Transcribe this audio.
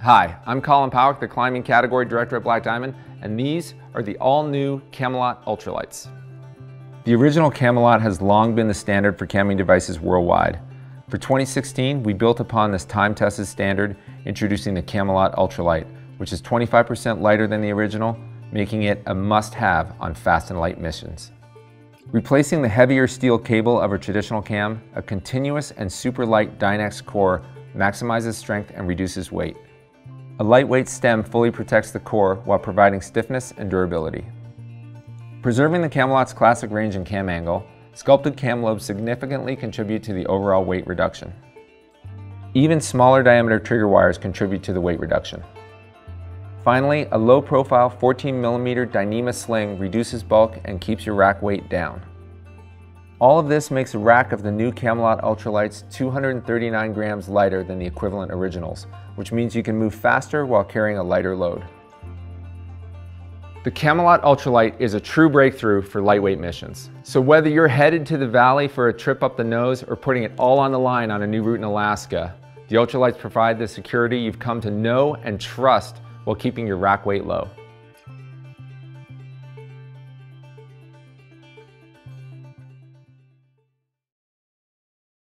Hi, I'm Colin Powick, the climbing category director at Black Diamond, and these are the all-new Camalot Ultralights. The original Camalot has long been the standard for camming devices worldwide. For 2016, we built upon this time-tested standard, introducing the Camalot Ultralight, which is 25% lighter than the original, making it a must-have on fast and light missions. Replacing the heavier steel cable of a traditional cam, a continuous and super light Dynex core maximizes strength and reduces weight. A lightweight stem fully protects the core while providing stiffness and durability. Preserving the Camalot's classic range and cam angle, sculpted cam lobes significantly contribute to the overall weight reduction. Even smaller diameter trigger wires contribute to the weight reduction. Finally, a low-profile 14mm Dyneema sling reduces bulk and keeps your rack weight down. All of this makes a rack of the new Camalot Ultralights 239 grams lighter than the equivalent originals, which means you can move faster while carrying a lighter load. The Camalot Ultralight is a true breakthrough for lightweight missions. So whether you're headed to the valley for a trip up the nose or putting it all on the line on a new route in Alaska, the Ultralights provide the security you've come to know and trust while keeping your rack weight low.